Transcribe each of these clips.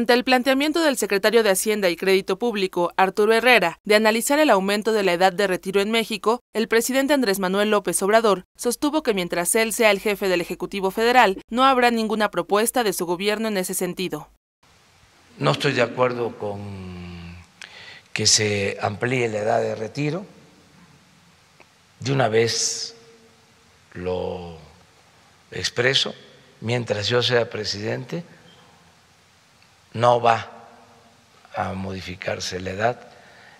Ante el planteamiento del secretario de Hacienda y Crédito Público, Arturo Herrera, de analizar el aumento de la edad de retiro en México, el presidente Andrés Manuel López Obrador sostuvo que mientras él sea el jefe del Ejecutivo Federal, no habrá ninguna propuesta de su gobierno en ese sentido. No estoy de acuerdo con que se amplíe la edad de retiro. De una vez lo expreso, mientras yo sea presidente, no va a modificarse la edad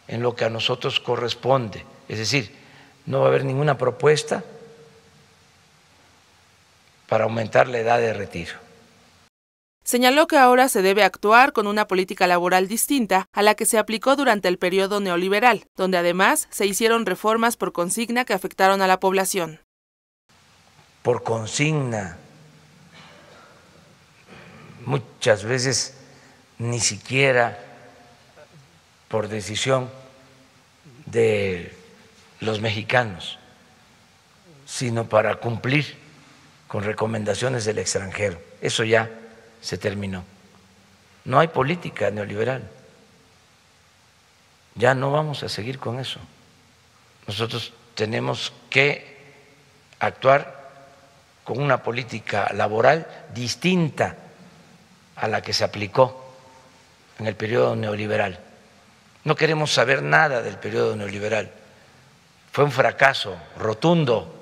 en lo que a nosotros corresponde. Es decir, no va a haber ninguna propuesta para aumentar la edad de retiro. Señaló que ahora se debe actuar con una política laboral distinta a la que se aplicó durante el periodo neoliberal, donde además se hicieron reformas por consigna que afectaron a la población. Por consigna. Muchas veces ni siquiera por decisión de los mexicanos, sino para cumplir con recomendaciones del extranjero. Eso ya se terminó. No hay política neoliberal. Ya no vamos a seguir con eso. Nosotros tenemos que actuar con una política laboral distinta a la que se aplicó en el periodo neoliberal. No queremos saber nada del periodo neoliberal. Fue un fracaso rotundo.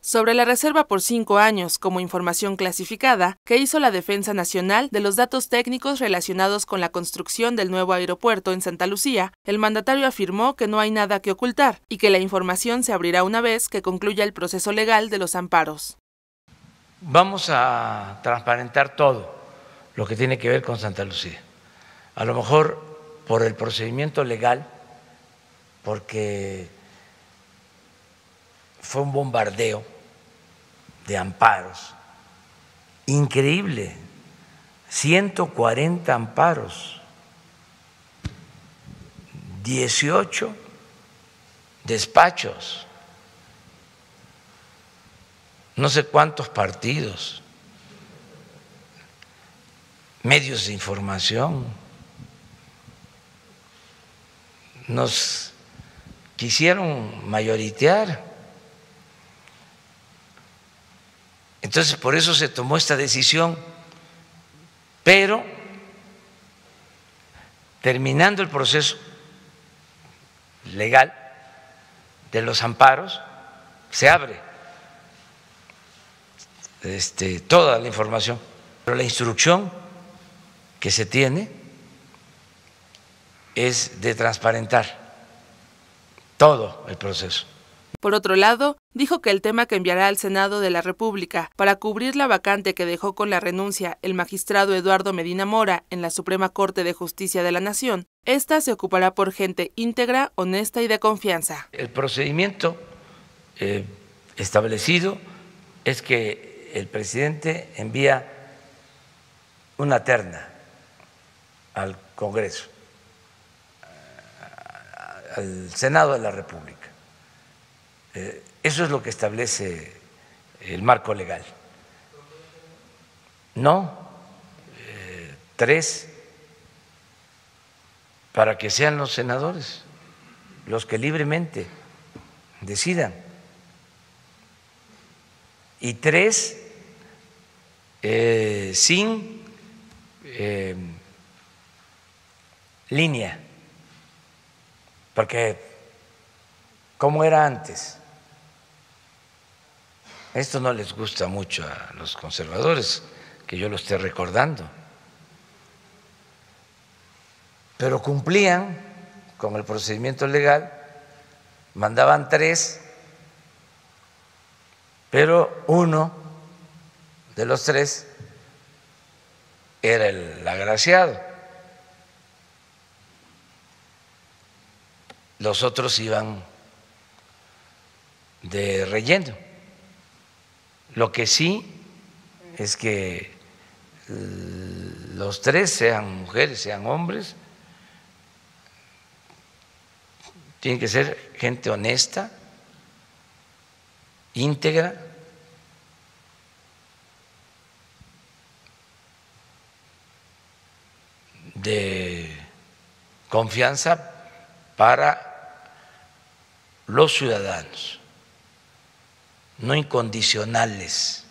Sobre la reserva por cinco años como información clasificada que hizo la Defensa Nacional de los datos técnicos relacionados con la construcción del nuevo aeropuerto en Santa Lucía, el mandatario afirmó que no hay nada que ocultar y que la información se abrirá una vez que concluya el proceso legal de los amparos. Vamos a transparentar todo lo que tiene que ver con Santa Lucía a lo mejor por el procedimiento legal, porque fue un bombardeo de amparos. Increíble, 140 amparos, 18 despachos, no sé cuántos partidos, medios de información nos quisieron mayoritear. Entonces, por eso se tomó esta decisión, pero terminando el proceso legal de los amparos, se abre este, toda la información, pero la instrucción que se tiene es de transparentar todo el proceso. Por otro lado, dijo que el tema que enviará al Senado de la República para cubrir la vacante que dejó con la renuncia el magistrado Eduardo Medina Mora en la Suprema Corte de Justicia de la Nación, esta se ocupará por gente íntegra, honesta y de confianza. El procedimiento eh, establecido es que el presidente envía una terna al Congreso al Senado de la República. Eh, eso es lo que establece el marco legal. No, eh, tres para que sean los senadores los que libremente decidan. Y tres, eh, sin línea porque, ¿cómo era antes? Esto no les gusta mucho a los conservadores, que yo lo esté recordando. Pero cumplían con el procedimiento legal, mandaban tres, pero uno de los tres era el agraciado. Los otros iban de relleno. Lo que sí es que los tres, sean mujeres, sean hombres, tienen que ser gente honesta, íntegra, de confianza para los ciudadanos, no incondicionales